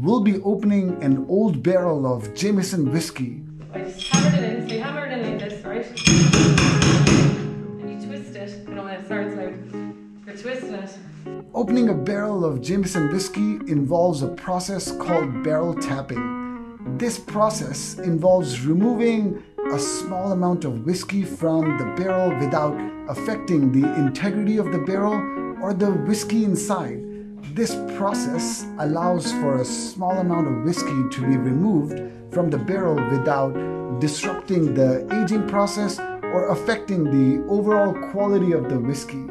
we'll be opening an old barrel of Jameson whiskey. I just hammered it in, so you hammer it in like this, right? And you twist it, you know, when it starts like, you're twisting it. Opening a barrel of Jameson whiskey involves a process called barrel tapping. This process involves removing a small amount of whiskey from the barrel without affecting the integrity of the barrel or the whiskey inside. This process allows for a small amount of whiskey to be removed from the barrel without disrupting the aging process or affecting the overall quality of the whiskey.